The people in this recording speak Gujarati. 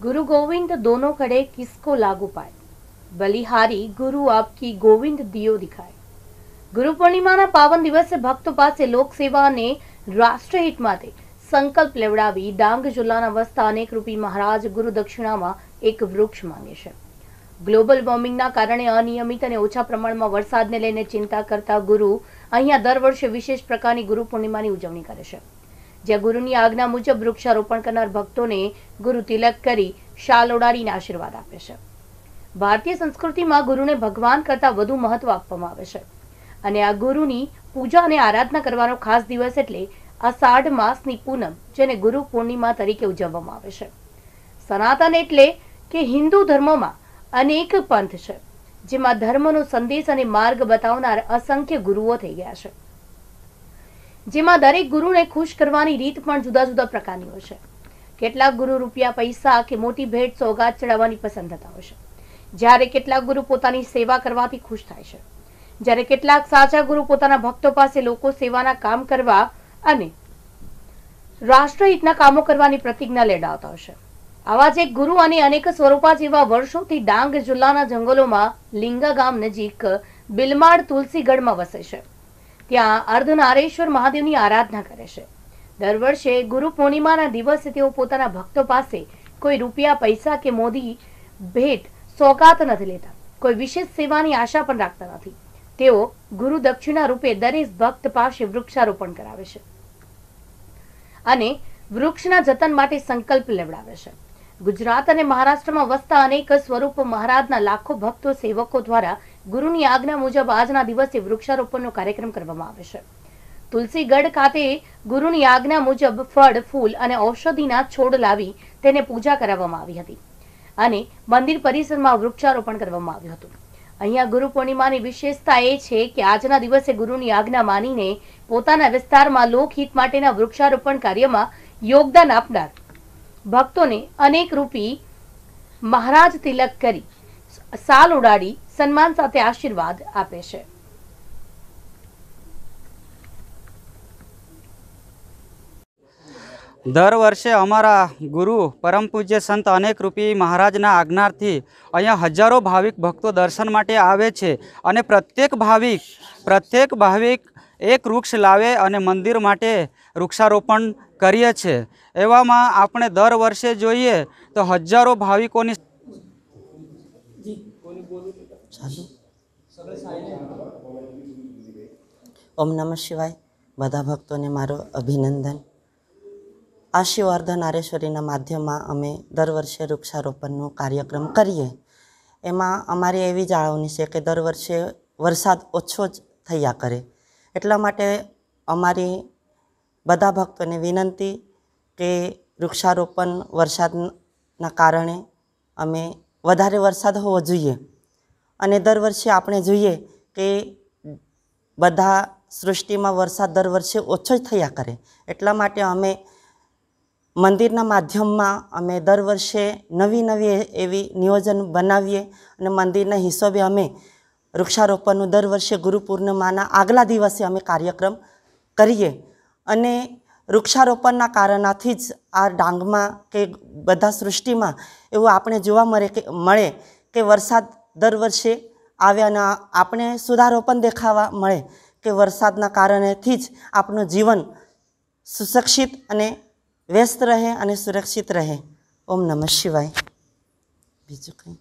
गुरु गोविंद दोनों खड़े किसको लागू पाए બલિહારી ગુરુ આપકી ગોવિંદ દિયો દિખાય ગુરુ પૂર્ણિમાના પાવન દિવસે ભક્તો પાસે લોક સેવા અને રાષ્ટ્રહિત માટે સંકલ્પ લેવડાવી ડાંગ જિલ્લાના વસતા અનેક રૂપી મહારાજ ગુરુ દક્ષિણામાં એક વૃક્ષ માંગે છે ગ્લોબલ વોર્મિંગના કારણે અનિયમિત અને ઓછા પ્રમાણમાં વરસાદને લઈને ચિંતા કરતા ગુરુ અહીંયા દર વર્ષે વિશેષ પ્રકારની ગુરુ પૂર્ણિમાની ઉજવણી કરે છે જ્યાં ગુરુની આજ્ઞા મુજબ વૃક્ષારોપણ કરનાર ભક્તોને ગુરુ તિલક કરી શાલ ઓડાડીને આશીર્વાદ આપે છે. ભારતીય સંસ્કૃતિમાં ગુરુને ભગવાન કરતાં વધુ મહત્વ આપવામાં આવે છે. અને આ ગુરુની પૂજા અને આરાધના કરવાનો ખાસ દિવસ એટલે અષાઢ માસની પૂનમ, જેને ગુરુ પૂર્ણિમા તરીકે ઉજવવામાં આવે છે. સનાતન એટલે કે હિન્દુ ધર્મમાં અનેક પંથ છે, જેમાં ધર્મનો સંદેશ અને માર્ગ બતાવનાર અસંખ્ય ગુરુઓ થઈ ગયા છે. જેમાં દરેક ગુરુને ખુશ કરવાની રીત પણ જુદા જુદા પ્રકારની હોય છે. કેટલાક ગુરુ રૂપિયા, પૈસા કે મોટી ભેટ સોગાત ચડાવવાની પસંદ થતા હોય છે. જ્યારે કેટલાક ગુરુ પોતાની સેવા કરવાથી ખુશ થાય છે. જ્યારે કેટલાક સાચા ગુરુ પોતાના ભક્તો પાસે લોકો સેવાના કામ કરવા અને રાષ્ટ્રહિતના કામો કરવાની પ્રતિજ્ઞા લેડાવતા હશે આવા જ એક ગુરુ અને અનેક સ્વરૂપા જેવા વર્ષોથી ડાંગ જિલ્લાના જંગલોમાં લિંગા ગામ નજીક બિલમાડ તુલસીગઢમાં વસે છે. ત્યાં અર્ધનારેશ્વર મહાદેવની આરાધના કરે છે. દર વર્ષે ગુરુ પૂર્ણિમાના દિવસે તેઓ પોતાના ભક્તો પાસે કોઈ રૂપિયા, પૈસા કે મોદી ભેટ સોગાત નથી લેતા. કોઈ વિશેષ સેવાની આશા પણ રાખતા નથી. તેઓ ગુરુ દક્ષિણા રૂપે દરેક ભક્ત પાસે વૃક્ષારોપણ કરાવે છે અને વૃક્ષના જતન માટે સંકલ્પ લેવડાવે છે. ગુજરાત અને મહારાષ્ટ્રમાં વસતા અનેક સ્વરૂપ મહારાજના લાખો ભક્તો સેવકો દ્વારા ગુરુની આજ્ઞા મુજબ આજના દિવસે વૃક્ષારોપણનો કાર્યક્રમ કરવામાં આવે તુલસીગઢ ખાતે ગુરુની આજ્ઞા મુજબ ફળ, ફૂલ અને ઔષધિના છોડ લાવી તેને પૂજા કરાવવામાં આવી હતી અને મંદિર પરિસરમાં વૃક્ષારોપણ કરવામાં આવ્યું હતું. અહીંયા ગુરુ પૂર્ણિમાની વિશેષતા એ છે કે આજના દિવસે ગુરુની આજ્ઞા માનીને પોતાના વિસ્તારમાં લોકહિત માટેના વૃક્ષારોપણ કાર્યમાં યોગદાન આપનાર ભક્તોને અનેક રૂપી મહારાજ તિલક કરી સાલ ઉડાડી સન્માન સાથે આશીર્વાદ આપે છે. દર વર્ષે અમારા ગુરુ પરમ પૂજ્ય સંત અનેક રૂપી મહારાજના આજ્ઞાથી અહીંયા હજારો ભાવિક ભક્તો દર્શન માટે આવે છે અને પ્રત્યેક ભાવિક પ્રત્યેક ભાવિક એક વૃક્ષ લાવે અને મંદિર માટે વૃક્ષારોપણ કરીએ છીએ એવામાં આપણે દર વર્ષે જોઈએ તો હજારો ભાવિકોની ઓમ નમઃ શિવાય. બધા ભક્તોને મારો અભિનંદન. આ શિવાર્ધ નારેશ્વરીના માધ્યમમાં અમે દર વર્ષે વૃક્ષારોપણનો કાર્યક્રમ કરીએ. એમાં અમારી એવી જાળવણી છે કે દર વર્ષે વરસાદ ઓછો જ થયા કરે. એટલા માટે અમારી બધા ભક્તોને વિનંતી કે વૃક્ષારોપણ વરસાદના કારણે અમે વધારે વરસાદ હોવો જોઈએ. અને દર વર્ષે આપણે જોઈએ કે બધા સૃષ્ટિમાં વરસાદ દર વર્ષે ઓછો જ થયા કરે. એટલા માટે અમે મંદિરના માધ્યમમાં અમે દર વર્ષે નવી નવી એવી નિયોજન બનાવીએ અને મંદિરના હિસાબે અમે વૃક્ષારોપણનું દર વર્ષે ગુરુ પૂર્ણિમાના આગલા દિવસે અમે કાર્યક્રમ કરીએ. અને વૃક્ષારોપણના કારણાથી જ આ ડાંગમાં કે બધા સૃષ્ટિમાં એવું આપણે જોવા મળે કે મળે કે વરસાદ દર વર્ષે આવ્યા અને આપણે સુધારો પણ દેખાવા મળે કે વરસાદના કારણેથી જ આપણું જીવન સુશિક્ષિત અને વ્યસ્ત રહે અને સુરક્ષિત રહે. ઓમ નમઃ શિવાય. બીજું કંઈ?